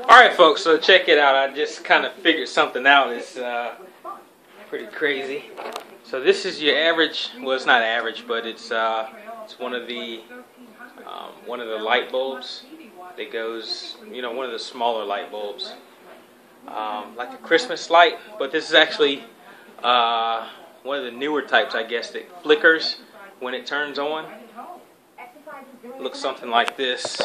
Alright folks, so check it out. I just kind of figured something out. It's uh, pretty crazy. So this is your average, well it's not average, but it's uh, it's one of the um, one of the light bulbs that goes, you know, one of the smaller light bulbs. Um, like a Christmas light, but this is actually uh, one of the newer types, I guess, that flickers when it turns on. Looks something like this.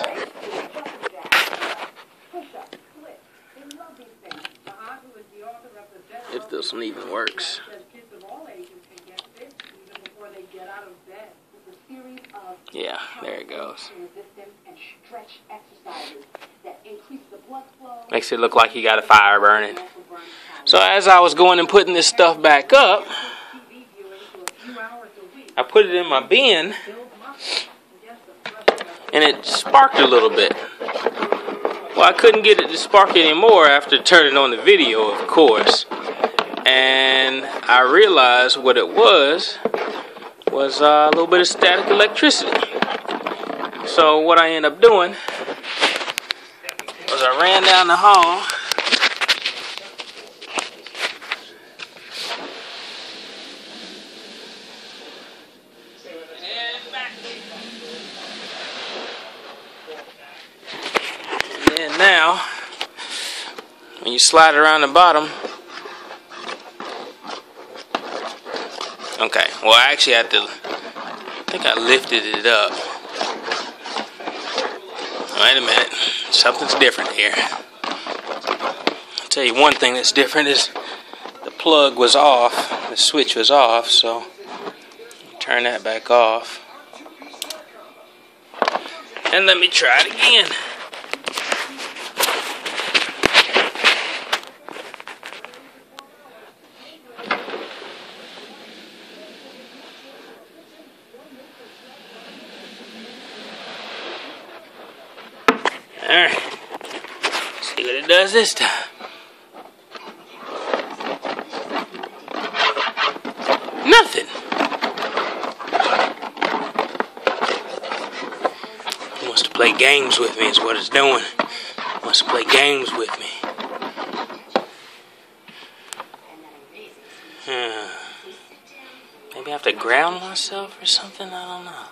This one even works. Yeah, there it goes. Makes it look like you got a fire burning. So as I was going and putting this stuff back up, I put it in my bin and it sparked a little bit. Well, I couldn't get it to spark anymore after turning on the video, of course. And I realized what it was was uh, a little bit of static electricity. So what I ended up doing was I ran down the hall And now, when you slide around the bottom, okay, well, I actually had to, I think I lifted it up. Wait a minute, something's different here. I'll tell you one thing that's different is the plug was off, the switch was off, so turn that back off. And let me try it again. Alright. See what it does this time. Nothing. It wants to play games with me is what it's doing. It wants to play games with me. Maybe I have to ground myself or something? I don't know.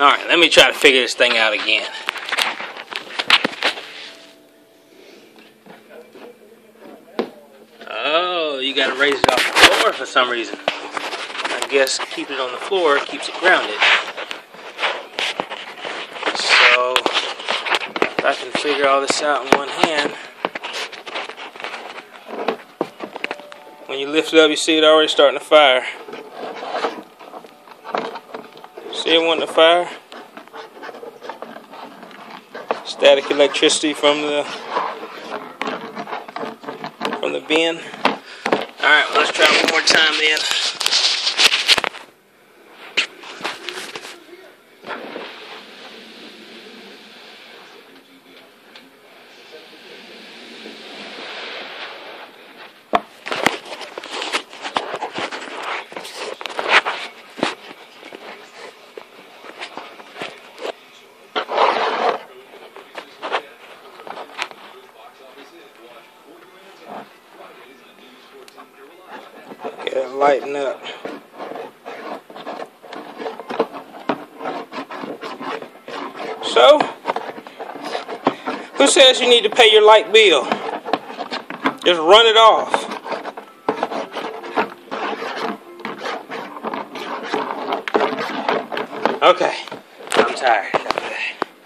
Alright, let me try to figure this thing out again. Oh, you gotta raise it off the floor for some reason. I guess keep it on the floor keeps it grounded. So, if I can figure all this out in one hand. When you lift it up, you see it already starting to fire. See it wanting to fire? Static electricity from the from the bin. Alright, let's try one more time then. It lighten up. So, who says you need to pay your light bill? Just run it off. Okay, I'm tired.